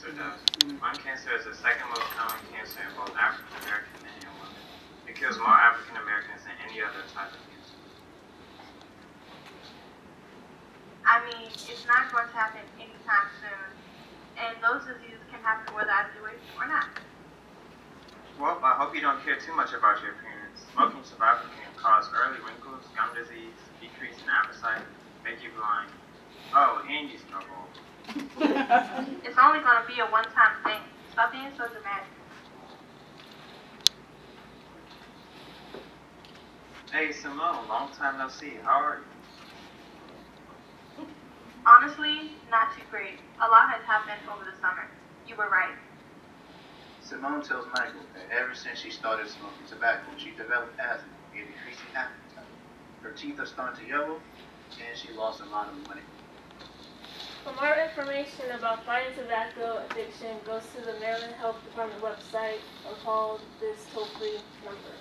cancer does. Lung cancer is the second most common cancer in both African American men and women. It kills more African Americans than any other type of cancer. I mean, it's not going to happen anytime soon. And those diseases can happen whether I do it or not. Well, I hope you don't care too much about your appearance. Smoking tobacco can cause early wrinkles, gum disease, decrease in appetite, make you blind. Oh, and you smoke old. It's only going to be a one-time thing. Stop being so dramatic. Hey, Simone, long time no see. How are you? Honestly, not too great. A lot has happened over the summer. You were right. Simone tells Michael that ever since she started smoking tobacco, she developed asthma, a decreasing appetite. Her teeth are starting to yellow, and she lost a lot of money. For more information about fighting tobacco addiction, go to the Maryland Health Department website or call this toll-free number.